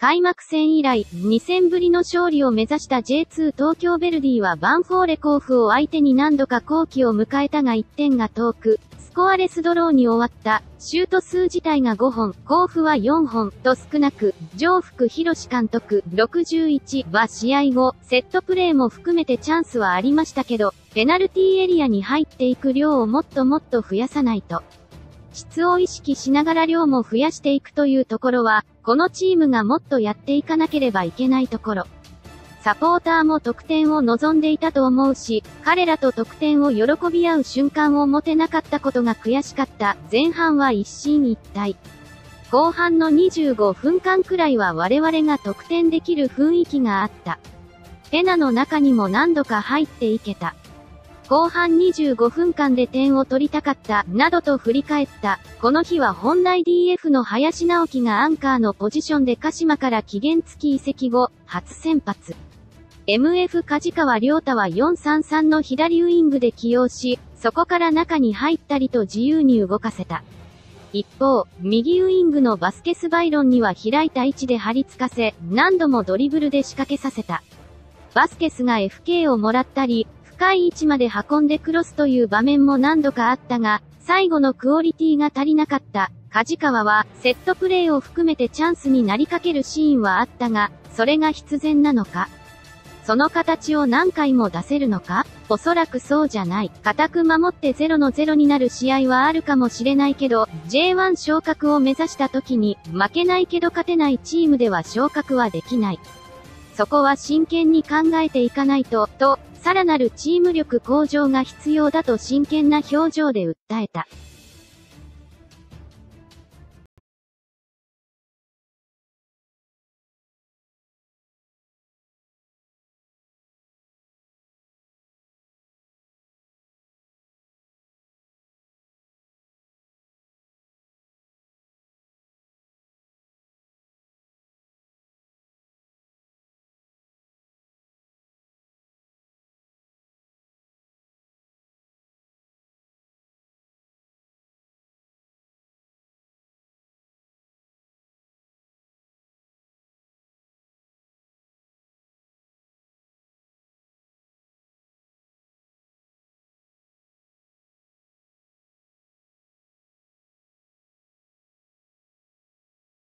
開幕戦以来、2戦ぶりの勝利を目指した J2 東京ベルディはバンフォーレ甲府を相手に何度か後期を迎えたが1点が遠く、スコアレスドローに終わった。シュート数自体が5本、甲府は4本と少なく、上福博監督61は試合後、セットプレーも含めてチャンスはありましたけど、ペナルティーエリアに入っていく量をもっともっと増やさないと。質を意識しながら量も増やしていくというところは、このチームがもっとやっていかなければいけないところ。サポーターも得点を望んでいたと思うし、彼らと得点を喜び合う瞬間を持てなかったことが悔しかった。前半は一進一退。後半の25分間くらいは我々が得点できる雰囲気があった。ペナの中にも何度か入っていけた。後半25分間で点を取りたかった、などと振り返った。この日は本来 DF の林直樹がアンカーのポジションで鹿島から期限付き移籍後、初先発。MF 梶川良太は433の左ウイングで起用し、そこから中に入ったりと自由に動かせた。一方、右ウイングのバスケスバイロンには開いた位置で張り付かせ、何度もドリブルで仕掛けさせた。バスケスが FK をもらったり、深い位置まで運んでクロスという場面も何度かあったが、最後のクオリティが足りなかった。梶川は、セットプレーを含めてチャンスになりかけるシーンはあったが、それが必然なのかその形を何回も出せるのか？おそらくそうじゃない。固く守って0の0になる試合はあるかもしれないけど、J1 昇格を目指した時に、負けないけど勝てないチームでは昇格はできない。そこは真剣に考えていかないと、と、さらなるチーム力向上が必要だと真剣な表情で訴えた。